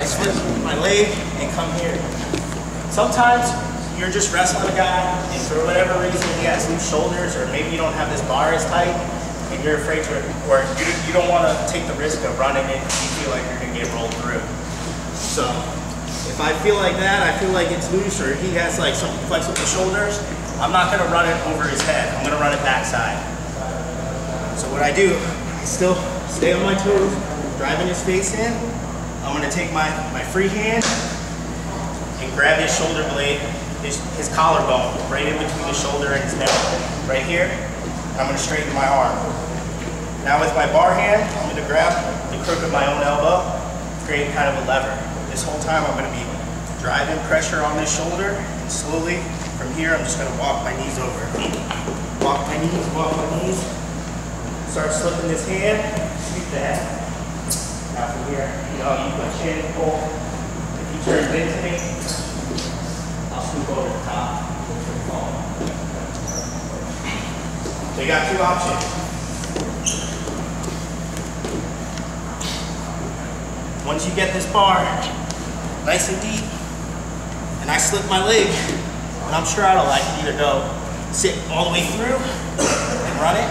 I split my leg and come here. Sometimes you're just wrestling a guy and for whatever reason he has loose shoulders or maybe you don't have this bar as tight and you're afraid to, or you, you don't want to take the risk of running it you feel like you're going to get rolled through. So if I feel like that, I feel like it's loose or he has like some flexible shoulders, I'm not going to run it over his head. I'm going to run it backside. So what I do, I still stay on my toes, driving his face in. I'm going to take my, my free hand and grab his shoulder blade, his, his collarbone, right in between his shoulder and his neck, right here. I'm going to straighten my arm. Now with my bar hand, I'm going to grab the crook of my own elbow, create kind of a lever. This whole time I'm going to be driving pressure on this shoulder, and slowly from here I'm just going to walk my knees over. Walk my knees, walk my knees. Start slipping this hand, the head. Here, you know, you put chin pull. If he turns into me, I'll over the top. So you got two options. Once you get this bar nice and deep, and I slip my leg, when I'm straddled, I can either go sit all the way through and run it,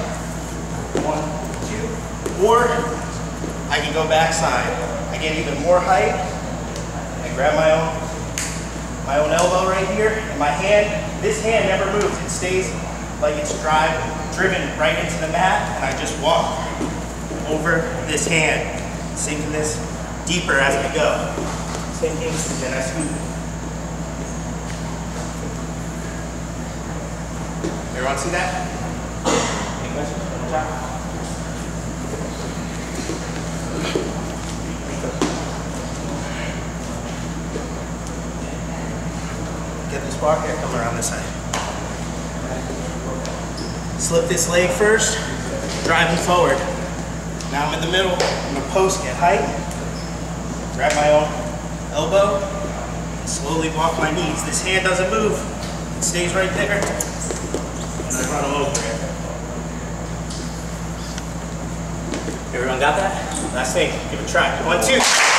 one, two, or I can go backside. I get even more height. I grab my own my own elbow right here, and my hand, this hand never moves. It stays like it's drive, driven right into the mat, and I just walk over this hand, sinking this deeper as I go. Sinking, then I scoop. Everyone see that? Any questions? Bar here, come around this side. Slip this leg first, driving forward. Now I'm in the middle, I'm gonna post, get height, grab my own elbow, slowly walk my knees. This hand doesn't move, it stays right there, and I run them over. Everyone got that? Last thing, give it a try. One, two.